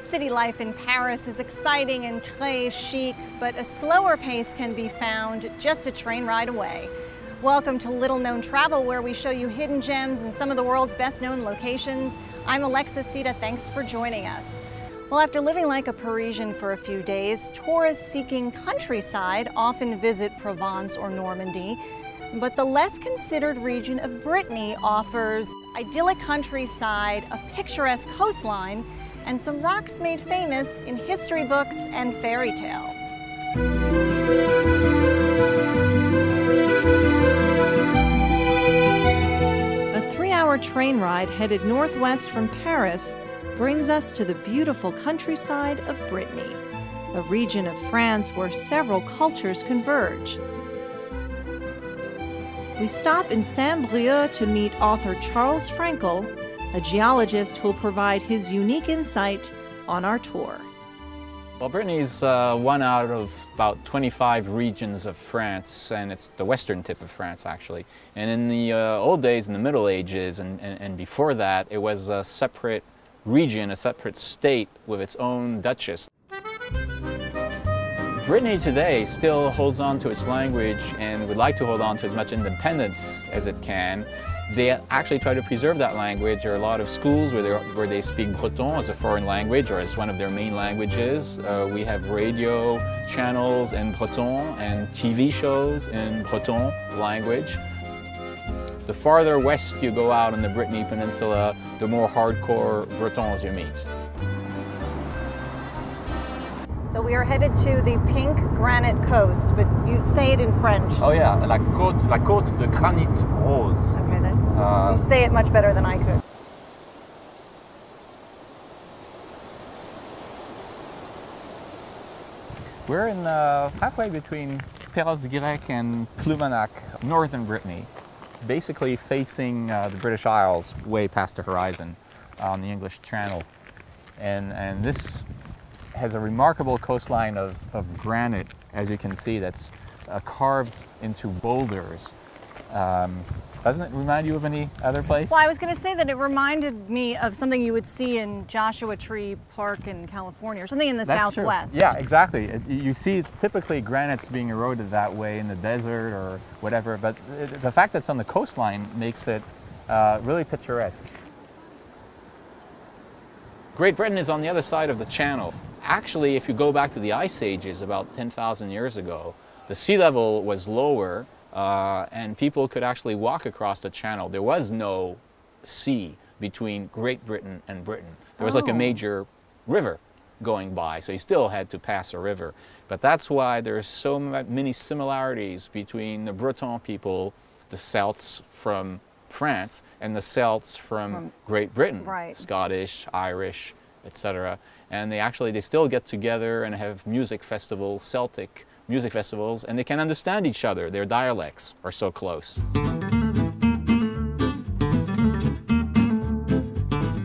City life in Paris is exciting and très chic, but a slower pace can be found just a train ride away. Welcome to Little Known Travel, where we show you hidden gems and some of the world's best known locations. I'm Alexa Sita, thanks for joining us. Well, after living like a Parisian for a few days, tourists seeking countryside often visit Provence or Normandy. But the less considered region of Brittany offers idyllic countryside, a picturesque coastline, and some rocks made famous in history books and fairy tales. A three-hour train ride headed northwest from Paris brings us to the beautiful countryside of Brittany, a region of France where several cultures converge. We stop in Saint-Brieuc to meet author Charles Frankel, a geologist who will provide his unique insight on our tour. Well, Brittany is uh, one out of about 25 regions of France, and it's the western tip of France, actually. And in the uh, old days, in the Middle Ages, and, and, and before that, it was a separate region, a separate state with its own duchess. Brittany today still holds on to its language and would like to hold on to as much independence as it can. They actually try to preserve that language. There are a lot of schools where they, where they speak Breton as a foreign language or as one of their main languages. Uh, we have radio channels in Breton and TV shows in Breton language. The farther west you go out on the Brittany Peninsula, the more hardcore Bretons you meet. So we are headed to the pink granite coast, but you say it in French. Oh yeah, la côte, la côte de granit rose. Okay, that's, Uh, you say it much better than I could. We're in uh, halfway between Perros-Guirec and Ploumanac'h, northern Brittany, basically facing uh, the British Isles way past the horizon on the English Channel. And, and this has a remarkable coastline of, of granite, as you can see, that's uh, carved into boulders. Um, doesn't it remind you of any other place? Well, I was going to say that it reminded me of something you would see in Joshua Tree Park in California or something in the That's true. southwest. Yeah, exactly. It, you see typically granites being eroded that way in the desert or whatever, but it, the fact that it's on the coastline makes it uh, really picturesque. Great Britain is on the other side of the channel. Actually, if you go back to the ice ages about 10,000 years ago, the sea level was lower uh, and people could actually walk across the channel. There was no sea between Great Britain and Britain. There was like Oh. a major river going by, so you still had to pass a river. But that's why there's so many similarities between the Breton people, the Celts from France, and the Celts from, From- Great Britain, right. Scottish, Irish, etc. And they actually they still get together and have music festivals, Celtic music festivals, and they can understand each other. Their dialects are so close.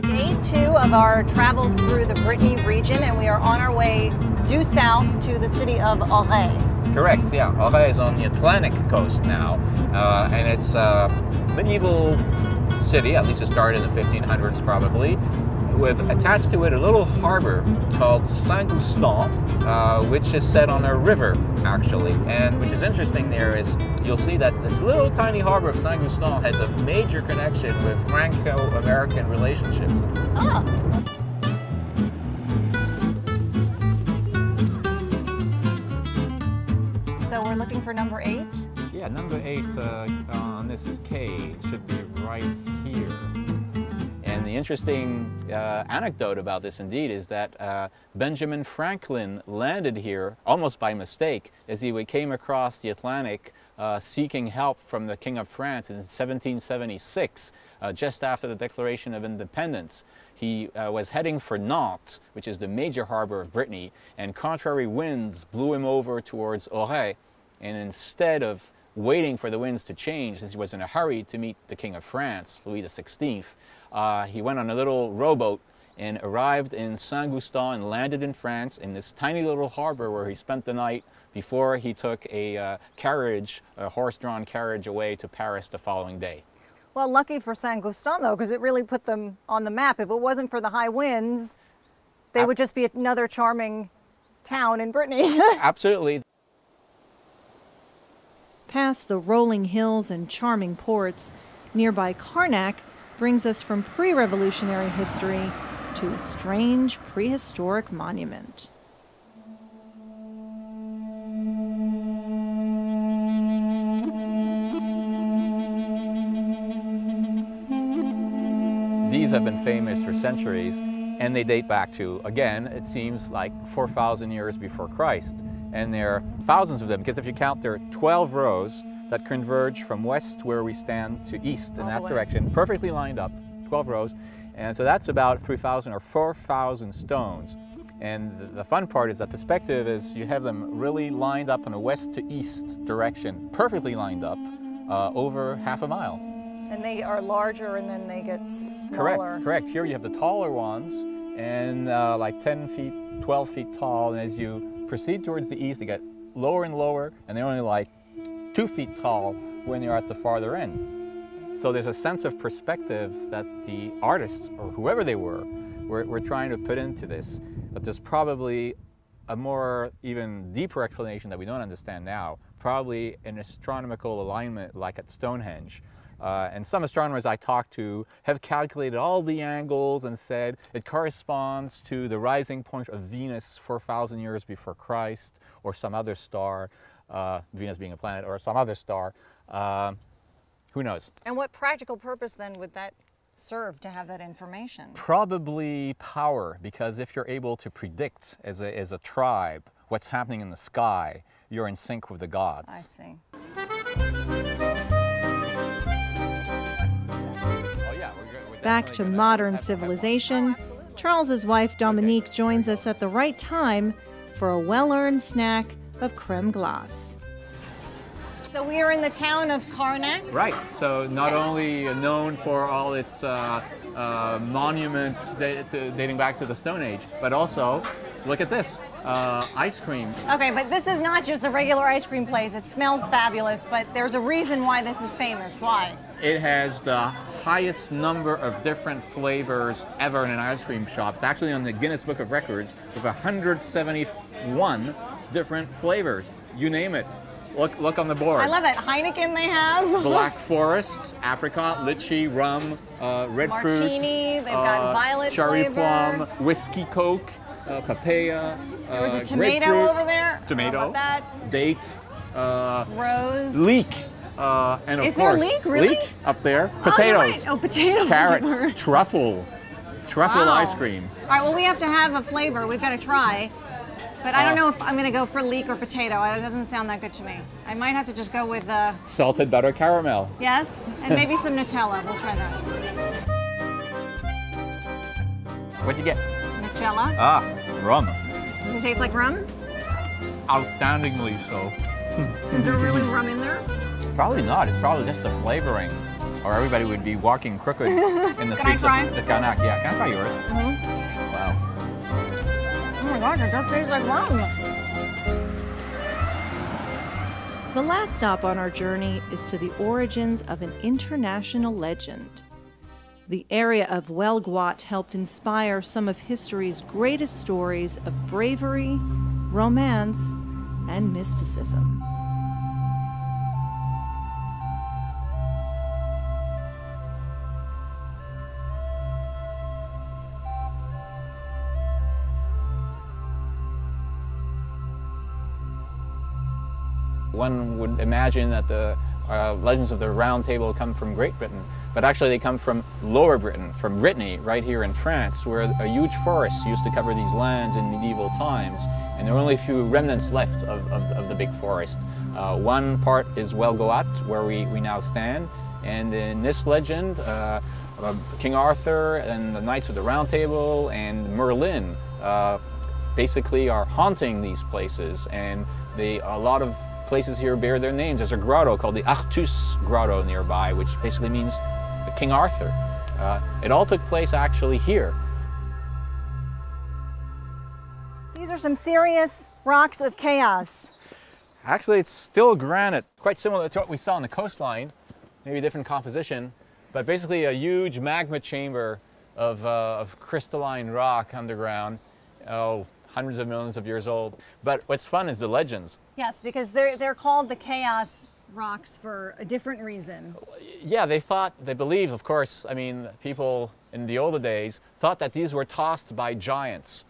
Day two of our travels through the Brittany region, and we are on our way due south to the city of Auray. Correct, yeah. Auray is on the Atlantic coast now, uh, and it's a medieval city, at least it started in the 1500s probably, with attached to it a little harbor called Saint-Goustan, uh, which is set on a river, actually. And which is interesting there is you'll see that this little tiny harbor of Saint-Goustan has a major connection with Franco-American relationships. Ah, so we're looking for number eight. Yeah, number eight uh, on this K should be right here. The interesting uh, anecdote about this indeed is that uh, Benjamin Franklin landed here almost by mistake as he came across the Atlantic uh, seeking help from the King of France in 1776, uh, just after the Declaration of Independence. He uh, was heading for Nantes, which is the major harbor of Brittany, and contrary winds blew him over towards Auray. And instead of waiting for the winds to change, since he was in a hurry to meet the King of France, Louis XVI, uh, he went on a little rowboat and arrived in Saint-Goustan and landed in France in this tiny little harbor where he spent the night before he took a uh, carriage, a horse-drawn carriage away to Paris the following day. Well, lucky for Saint Goustan though, because it really put them on the map. If it wasn't for the high winds, they would just be another charming town in Brittany. Absolutely. Past the rolling hills and charming ports, nearby Carnac brings us from pre revolutionary history to a strange prehistoric monument. These have been famous for centuries and they date back to, again, it seems like 4,000 years before Christ. And there are thousands of them, because if you count, there are 12 rows that converge from west where we stand to east in that direction, perfectly lined up, 12 rows. And so that's about 3,000 or 4,000 stones. And the fun part is that perspective is you have them really lined up in a west to east direction, perfectly lined up uh, over half a mile. And they are larger and then they get smaller. Correct, correct. Here you have the taller ones and uh, like 10 feet, 12 feet tall. And as you proceed towards the east, they get lower and lower and they're only like two feet tall when you're at the farther end. So there's a sense of perspective that the artists, or whoever they were, were, were trying to put into this. But there's probably a more even deeper explanation that we don't understand now, probably an astronomical alignment like at Stonehenge, uh, and some astronomers I talked to have calculated all the angles and said it corresponds to the rising point of Venus 4,000 years before Christ or some other star, uh, Venus being a planet, or some other star. Uh, who knows? And what practical purpose then would that serve to have that information? Probably power, because if you're able to predict as a, as a tribe what's happening in the sky, you're in sync with the gods. I see. Back to modern civilization, Charles's wife Dominique joins us at the right time for a well-earned snack of creme glace. So we are in the town of Carnac. Right. So not only known for all its uh, uh, monuments dating back to the Stone Age, but also look at this uh, ice cream. Okay, but this is not just a regular ice cream place. It smells fabulous, but there's a reason why this is famous. Why? It has the highest number of different flavors ever in an ice cream shop. It's actually on the Guinness Book of Records with 171 different flavors. You name it. Look, look on the board. I love that Heineken they have. Black Forest, apricot, lychee, rum, uh, red fruit. Martini, they've got uh, violet cherry flavor. plum, whiskey coke, uh, papaya. There was a uh, tomato over there. Tomato. that? Date. Uh, Rose. Leek. Uh, and of Is course, there leek? Really? Leek up there. Oh, Potatoes. Oh, right. oh potato Carrot. flavor. Truffle. Truffle wow. ice cream. All right, well, we have to have a flavor. We've got to try. But I don't know if I'm going to go for leek or potato. It doesn't sound that good to me. I might have to just go with the... salted butter caramel. Yes, and maybe some Nutella. We'll try that. What'd you get? Nutella. Ah, rum. Does it taste like rum? Outstandingly so. Is there really rum in there? Probably not. It's probably just the flavoring. Or everybody would be walking crooked in the streets of the Carnac. Yeah, can I try yours? Mm -hmm. It does taste like rum. The last stop on our journey is to the origins of an international legend. The area of Huelgoat helped inspire some of history's greatest stories of bravery, romance, and mysticism. One would imagine that the uh, legends of the Round Table come from Great Britain, but actually they come from Lower Britain, from Brittany, right here in France, where a huge forest used to cover these lands in medieval times, and there are only a few remnants left of, of, of the big forest. Uh, one part is Huelgoat, where we, we now stand, and in this legend, uh, uh, King Arthur and the Knights of the Round Table and Merlin uh, basically are haunting these places, and they, a lot of places here bear their names. There's a grotto called the Artus Grotto nearby, which basically means King Arthur. Uh, it all took place actually here. These are some serious rocks of chaos. Actually, it's still granite, quite similar to what we saw on the coastline, maybe different composition. but basically a huge magma chamber of, uh, of crystalline rock underground. Oh, hundreds of millions of years old. But what's fun is the legends. Yes, because they're, they're called the chaos rocks for a different reason. Yeah, they thought, they believe, of course, I mean, people in the older days thought that these were tossed by giants.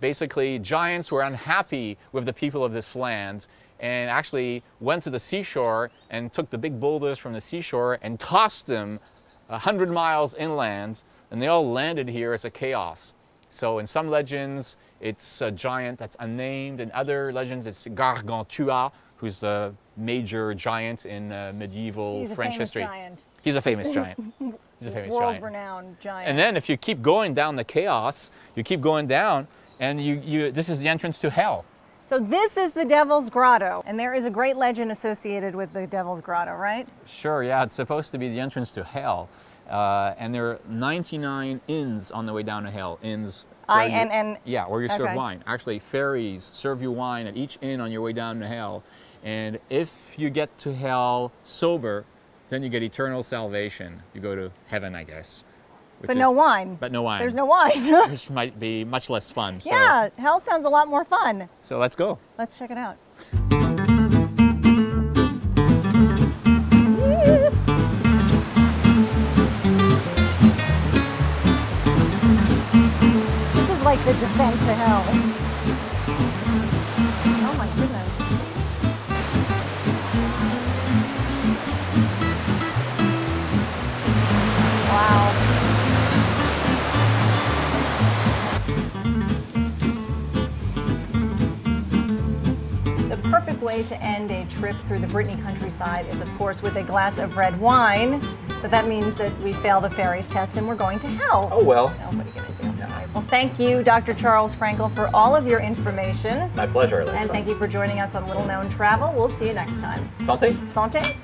Basically, giants were unhappy with the people of this land and actually went to the seashore and took the big boulders from the seashore and tossed them 100 miles inland, and they all landed here as a chaos. So in some legends, it's a giant that's unnamed. In other legends, it's Gargantua, who's a major giant in uh, medieval He's French history. giant. He's a famous giant. He's a famous giant. World-renowned giant. And then if you keep going down the chaos, you keep going down, and you, you this is the entrance to hell. So this is the Devil's Grotto, and there is a great legend associated with the Devil's Grotto, right? Sure, yeah, it's supposed to be the entrance to hell. Uh, and there are 99 inns on the way down to hell. Inns. I-N-N. Yeah, where you serve Okay. wine. Actually, fairies serve you wine at each inn on your way down to hell. And if you get to hell sober, then you get eternal salvation. You go to heaven, I guess. But is- no wine. But no wine. There's no wine. Which might be much less fun. So, yeah, hell sounds a lot more fun. So let's go. Let's check it out. Like the descent to hell. Oh my goodness. Wow. The perfect way to end a trip through the Brittany countryside is, of course, with a glass of red wine. But that means that we fail the fairies test and we're going to hell. Oh, well. No, what are you going to do? All right. Well, thank you, Dr. Charles Frankel, for all of your information. My pleasure, Alexa. And thank you for joining us on Little Known Travel. We'll see you next time. Santé. Santé.